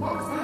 What was that?